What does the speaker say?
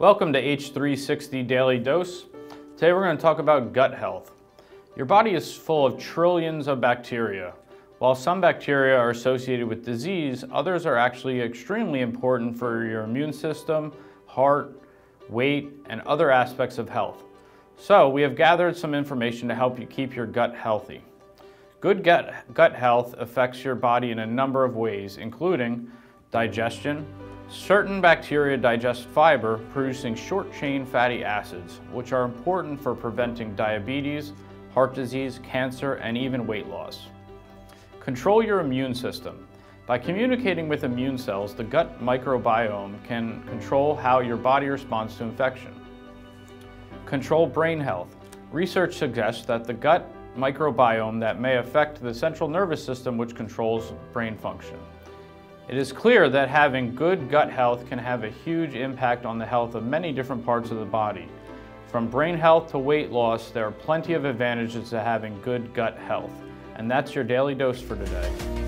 Welcome to H360 Daily Dose. Today we're going to talk about gut health. Your body is full of trillions of bacteria. While some bacteria are associated with disease, others are actually extremely important for your immune system, heart, weight, and other aspects of health. So we have gathered some information to help you keep your gut healthy. Good gut, gut health affects your body in a number of ways, including digestion, Certain bacteria digest fiber, producing short-chain fatty acids, which are important for preventing diabetes, heart disease, cancer, and even weight loss. Control your immune system. By communicating with immune cells, the gut microbiome can control how your body responds to infection. Control brain health. Research suggests that the gut microbiome that may affect the central nervous system which controls brain function. It is clear that having good gut health can have a huge impact on the health of many different parts of the body. From brain health to weight loss, there are plenty of advantages to having good gut health. And that's your daily dose for today.